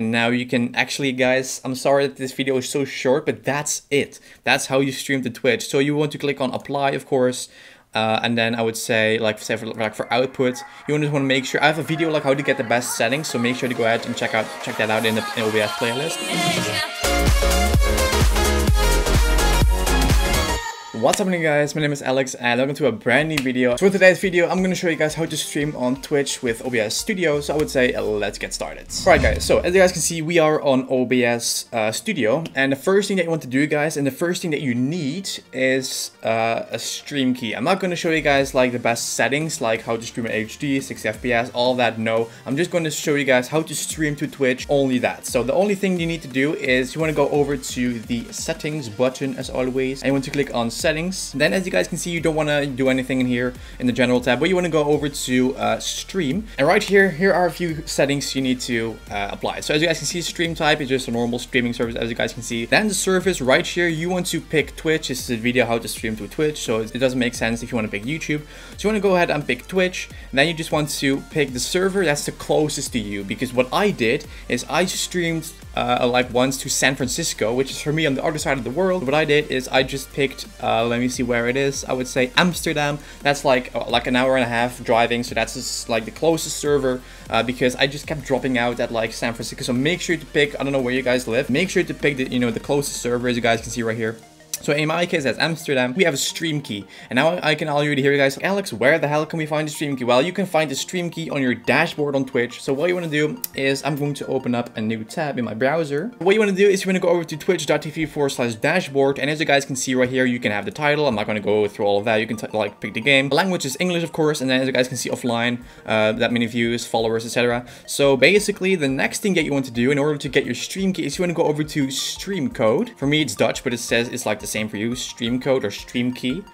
Now you can actually, guys, I'm sorry that this video is so short, but that's it. That's how you stream to Twitch. So you want to click on apply, of course. Uh, and then I would say, like, say for, like for output, you just want to make sure, I have a video like how to get the best settings. So make sure to go ahead and check out, check that out in the OBS playlist. What's happening guys, my name is Alex and welcome to a brand new video. So for today's video, I'm going to show you guys how to stream on Twitch with OBS Studio. So I would say, let's get started. Alright guys, so as you guys can see, we are on OBS uh, Studio. And the first thing that you want to do guys, and the first thing that you need is uh, a stream key. I'm not going to show you guys like the best settings, like how to stream in HD, 60 FPS, all that, no. I'm just going to show you guys how to stream to Twitch, only that. So the only thing you need to do is you want to go over to the settings button as always. And you want to click on settings settings. Then as you guys can see, you don't want to do anything in here in the general tab, but you want to go over to uh, stream. And right here, here are a few settings you need to uh, apply. So as you guys can see, stream type is just a normal streaming service, as you guys can see. Then the service right here, you want to pick Twitch. This is a video how to stream to Twitch, so it doesn't make sense if you want to pick YouTube. So you want to go ahead and pick Twitch. And then you just want to pick the server that's the closest to you, because what I did is I streamed uh, like once to San Francisco, which is for me on the other side of the world. What I did is I just picked, uh, let me see where it is. I would say Amsterdam. That's like uh, like an hour and a half driving, so that's just like the closest server uh, because I just kept dropping out at like San Francisco. So make sure to pick. I don't know where you guys live. Make sure to pick the you know the closest server, as you guys can see right here. So in my case, as Amsterdam, we have a stream key. And now I can already hear you guys, Alex, where the hell can we find the stream key? Well, you can find the stream key on your dashboard on Twitch. So what you want to do is I'm going to open up a new tab in my browser. What you want to do is you want to go over to twitch.tv forward slash dashboard. And as you guys can see right here, you can have the title. I'm not going to go through all of that. You can like pick the game. The language is English, of course. And then as you guys can see offline, uh, that many views, followers, etc. So basically, the next thing that you want to do in order to get your stream key is you want to go over to stream code. For me, it's Dutch, but it says it's like the same for you. Stream code or stream key.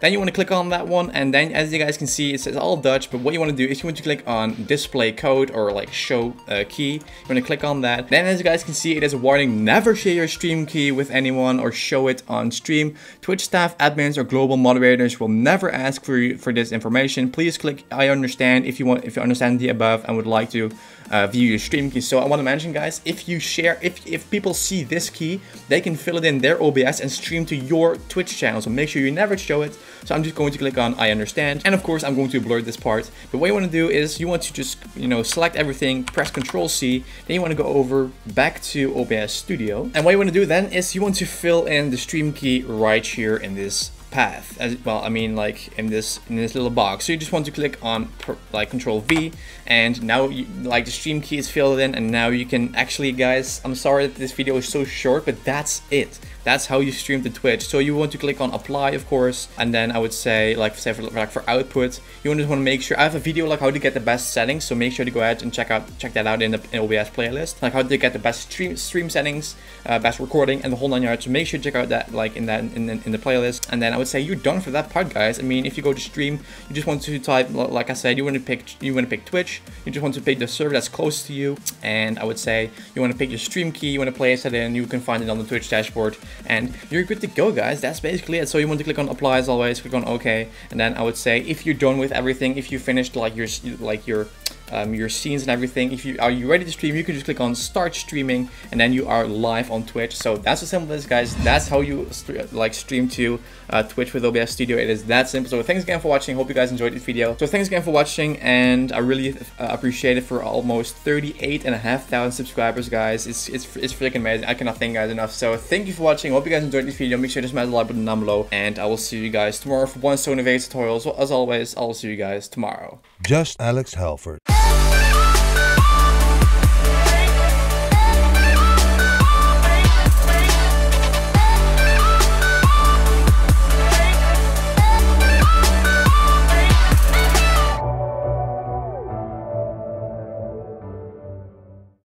Then you want to click on that one and then as you guys can see it says all Dutch but what you want to do is you want to click on display code or like show uh, key. You want to click on that. Then as you guys can see it is a warning never share your stream key with anyone or show it on stream. Twitch staff, admins or global moderators will never ask for you for this information. Please click I understand if you want if you understand the above and would like to uh, view your stream key. So I want to mention guys if you share if, if people see this key they can fill it in their OBS and stream to your Twitch channel. So make sure you never show it so I'm just going to click on I understand. And of course, I'm going to blur this part. But what you want to do is you want to just, you know, select everything, press Control C. Then you want to go over back to OBS Studio. And what you want to do then is you want to fill in the stream key right here in this path as well i mean like in this in this little box so you just want to click on per, like control v and now you, like the stream key is filled in and now you can actually guys i'm sorry that this video is so short but that's it that's how you stream to Twitch. So you want to click on apply, of course, and then I would say, like, say for, like for output, you just want to make sure. I have a video like how to get the best settings, so make sure to go ahead and check out check that out in the in OBS playlist, like how to get the best stream stream settings, uh, best recording, and the whole nine yards. So make sure to check out that like in that in, in, in the playlist, and then I would say you're done for that part, guys. I mean, if you go to stream, you just want to type, like I said, you want to pick you want to pick Twitch, you just want to pick the server that's close to you, and I would say you want to pick your stream key, you want to place it in, you can find it on the Twitch dashboard, and you're good to go guys that's basically it so you want to click on apply as always click on ok and then i would say if you're done with everything if you finished like your like your um, your scenes and everything. If you are you ready to stream, you can just click on start streaming and then you are live on Twitch. So that's as simple as guys. That's how you st like stream to uh, Twitch with OBS Studio. It is that simple. So thanks again for watching. Hope you guys enjoyed this video. So thanks again for watching and I really uh, appreciate it for almost 38 and a half thousand subscribers guys. It's, it's, it's freaking amazing. I cannot thank you guys enough. So thank you for watching. Hope you guys enjoyed this video. Make sure to smash the like button down below and I will see you guys tomorrow for one Stone Invade tutorial. So as always, I will see you guys tomorrow. Just Alex Halford.